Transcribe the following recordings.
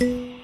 you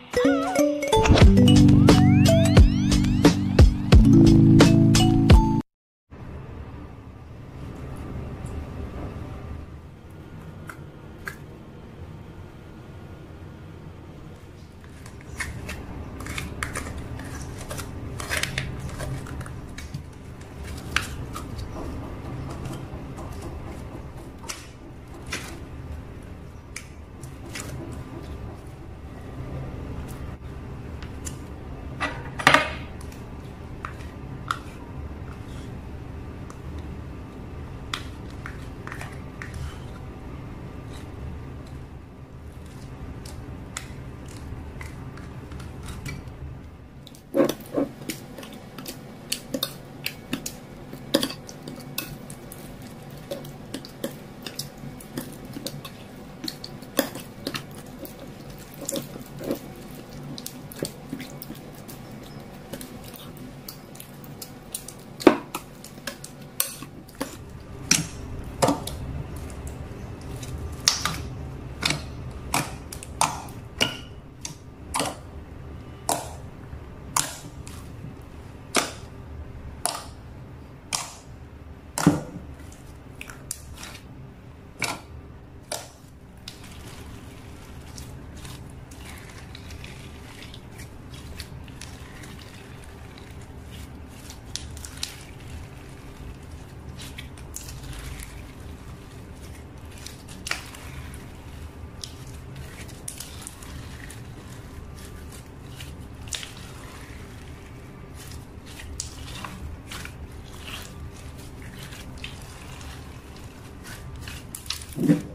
Yeah.